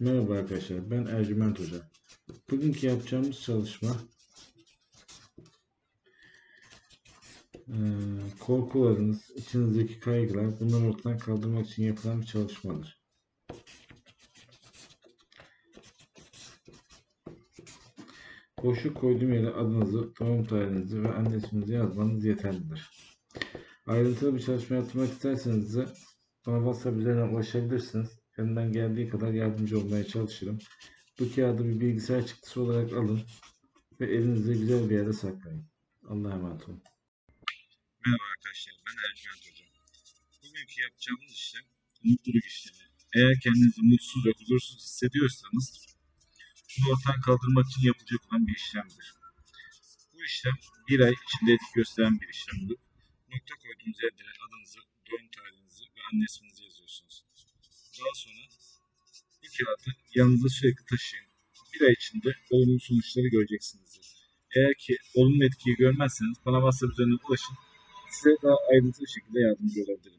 Merhaba arkadaşlar, ben Ercüment Hoca. Bugünkü yapacağımız çalışma eee, korkularınız, içinizdeki kaygılar bunları ortadan kaldırmak için yapılan bir çalışmadır. Boşluk koyduğum yere adınızı, doğum tarihinizi ve anne isminizi yazmanız yeterlidir. Ayrıntılı bir çalışma yaptırmak isterseniz de bana WhatsApp üzerinden ulaşabilirsiniz. Elimden geldiği kadar yardımcı olmaya çalışırım. Bu kağıdı bir bilgisayar çıktısı olarak alın ve elinizde güzel bir yere saklayın. Allah'a emanet olun. Merhaba arkadaşlar, ben Ercüment Hoca. Bugünkü yapacağımız işlem mutluluk işlemi. Eğer kendinizi mutsuz ve huzursuz hissediyorsanız bunu ortadan kaldırmak için yapılacak olan bir işlemdir. Bu işlem bir ay içinde etki gösteren bir işlem olur. Nokta koyduğunuz yerde adınızı, doğum tarihinizi ve anne. Daha sonra bu kağıdı yanınızda sürekli taşıyın. Bir ay içinde olumlu sonuçları göreceksinizdir. Eğer ki olumlu etkiyi görmezseniz bana WhatsApp üzerinden ulaşın size daha ayrıntılı şekilde yardımcı olabilirim.